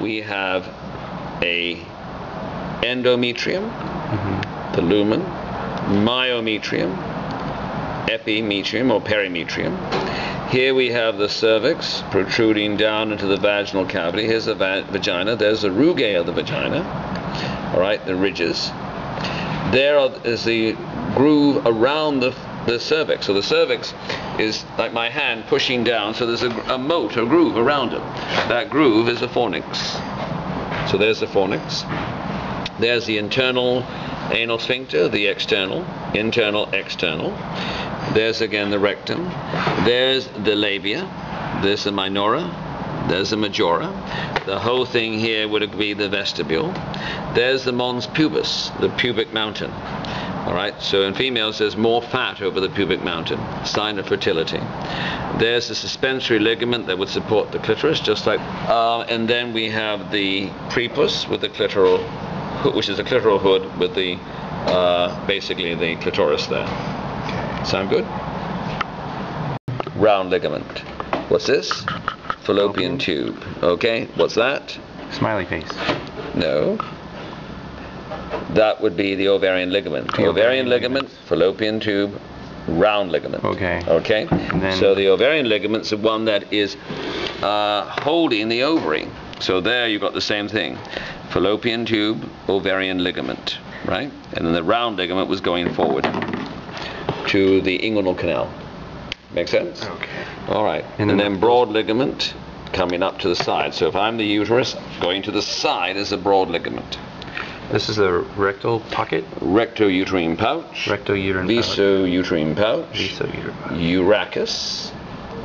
we have a endometrium, Mm-hmm. the lumen, myometrium, epimetrium or perimetrium. Here we have the cervix protruding down into the vaginal cavity. Here's the va- vagina. There's the rugae of the vagina. All right, the ridges. There is the groove around the, the cervix. So the cervix is like my hand pushing down. So there's a, a moat, a groove around it. That groove is the fornix. So there's the fornix. There's the internal anal sphincter, the external, internal, external. There's again the rectum. There's the labia. There's the minora. There's the majora. The whole thing here would be the vestibule. There's the mons pubis, the pubic mountain. All right, so in females there's more fat over the pubic mountain, sign of fertility. There's the suspensory ligament that would support the clitoris, just like, uh, and then we have the prepuce with the clitoral, which is a clitoral hood with the, uh, basically the clitoris there. Sound good? Round ligament. What's this? Fallopian tube. Okay, what's that? Smiley face. No. That would be the ovarian ligament. The ovarian ligament, fallopian tube, round ligament. Okay. Okay. so the ovarian ligament's the one that is uh, holding the ovary. So there you've got the same thing. Fallopian tube, ovarian ligament, right? And then the round ligament was going forward to the inguinal canal. Make sense? Okay. All right. And And, then- then broad ligament coming up to the side. So if I'm the uterus, going to the side is a broad ligament. This is the rectal pocket, Rectouterine pouch. rectouterine pouch. Vesicouterine pouch. Vesicouterine pouch. Urachus.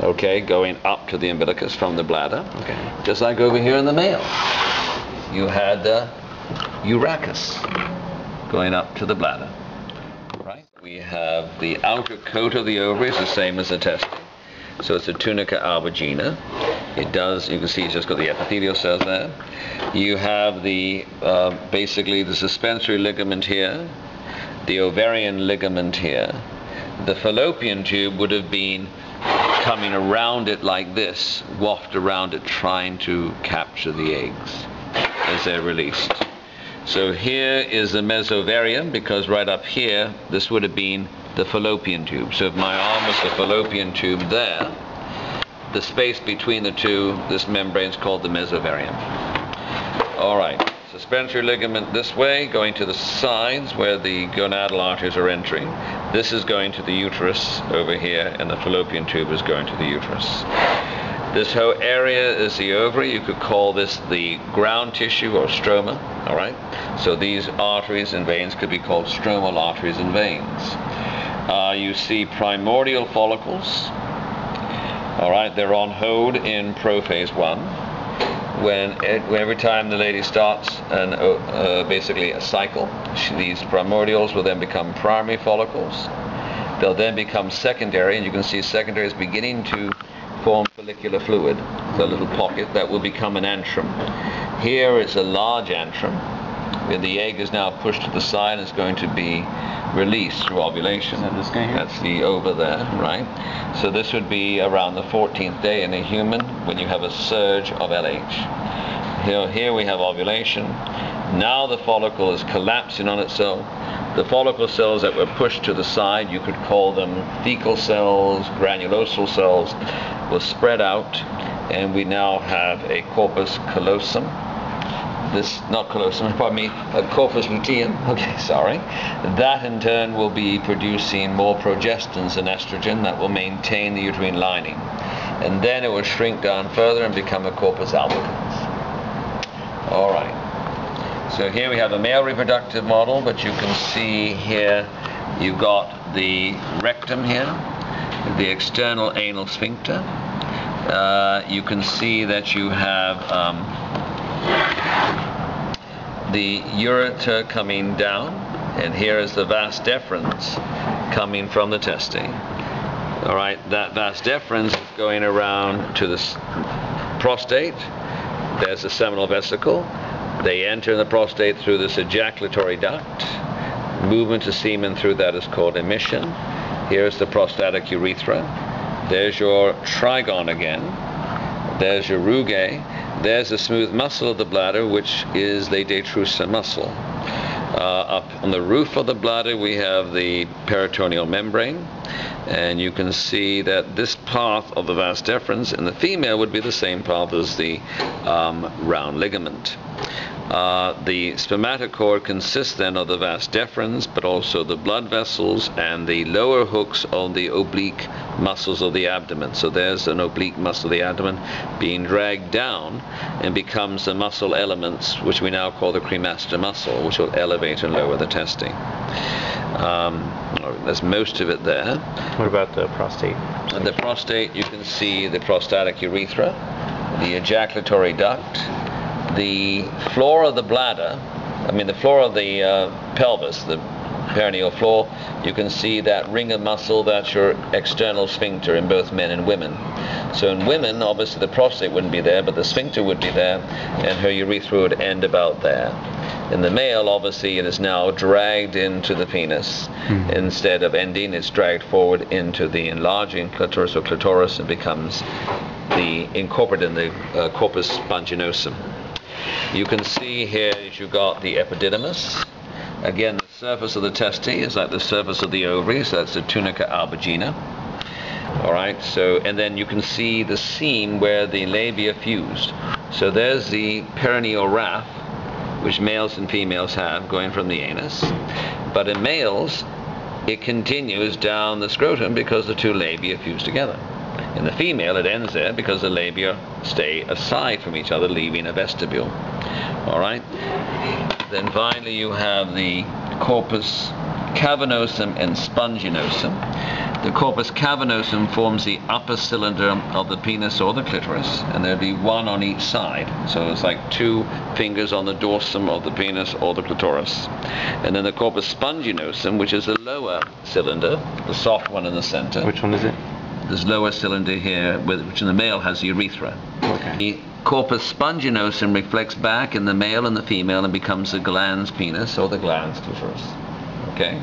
Okay, going up to the umbilicus from the bladder. Okay. Just like over here in the male. You had the urachus going up to the bladder. Right? We have the outer coat of the ovary is the same as the testes. So it's a tunica albuginea. It does, you can see it's just got the epithelial cells there. You have the, uh, basically the suspensory ligament here, the ovarian ligament here. The fallopian tube would have been coming around it like this, waft around it, trying to capture the eggs as they're released. So here is the mesovarium, because right up here, this would have been the fallopian tube. So if my arm was the fallopian tube there, the space between the two, this membrane is called the mesovarium. All right, suspensory ligament this way, going to the sides where the gonadal arteries are entering. This is going to the uterus over here, and the fallopian tube is going to the uterus. This whole area is the ovary. You could call this the ground tissue or stroma. All right. So these arteries and veins could be called stromal arteries and veins. Uh, you see primordial follicles. All right. They're on hold in prophase one. When it, every time the lady starts an, uh, uh, basically a cycle, she, these primordials will then become primary follicles. They'll then become secondary, and you can see secondary is beginning to form follicular fluid, the little pocket that will become an antrum. Here is a large antrum, where the egg is now pushed to the side and is going to be released through ovulation. this guy here? That's the ova there, right? So this would be around the 14th day in a human when you have a surge of LH. Here, here we have ovulation. Now the follicle is collapsing on itself. The follicle cells that were pushed to the side, you could call them thecal cells, granulosal cells, will spread out, and we now have a corpus callosum. This, not callosum, pardon me, a corpus luteum. Okay, sorry. That in turn will be producing more progestins and estrogen that will maintain the uterine lining. And then it will shrink down further and become a corpus albicans. All right. So here we have a male reproductive model, but you can see here you've got the rectum here, the external anal sphincter. Uh, you can see that you have um, the ureter coming down, and here is the vas deferens coming from the testis. All right, that vas deferens going around to the prostate. There's the seminal vesicle. They enter in the prostate through this ejaculatory duct. Movement of semen through that is called emission. Here's the prostatic urethra. There's your trigone again. There's your rugae. There's the smooth muscle of the bladder, which is the detrusor muscle. Uh, up on the roof of the bladder, we have the peritoneal membrane, and you can see that this path of the vas deferens in the female would be the same path as the um, round ligament. Uh, the spermatic cord consists then of the vas deferens, but also the blood vessels and the lower hooks on the oblique muscles of the abdomen. So there's an oblique muscle of the abdomen being dragged down and becomes the muscle elements, which we now call the cremaster muscle, which will elevate and lower the testis. Um, there's most of it there. What about the prostate? And the prostate, you can see the prostatic urethra, the ejaculatory duct, the floor of the bladder, I mean the floor of the uh, pelvis, the perineal floor, you can see that ring of muscle, that's your external sphincter in both men and women. So in women, obviously the prostate wouldn't be there, but the sphincter would be there, and her urethra would end about there. In the male, obviously, it is now dragged into the penis. Hmm. Instead of ending, it's dragged forward into the enlarging clitoris or clitoris and becomes the incorporated in the uh, corpus sponginosum. You can see here as you got the epididymis. Again, the surface of the testes is like the surface of the ovaries. So that's the tunica albuginea. All right. So, and then you can see the seam where the labia fused. So there's the perineal raphe, which males and females have, going from the anus. But in males, it continues down the scrotum because the two labia fuse together. In the female, it ends there because the labia stay aside from each other, leaving a vestibule. All right. Then finally, you have the corpus cavernosum and sponginosum. The corpus cavernosum forms the upper cylinder of the penis or the clitoris, and there'd be one on each side. So it's like two fingers on the dorsum of the penis or the clitoris. And then the corpus sponginosum, which is the lower cylinder, the soft one in the center. Which one is it? This lower cylinder here, which in the male has the urethra. Okay. The corpus sponginosum reflects back in the male and the female and becomes the glans penis or the glans clitoris. Okay?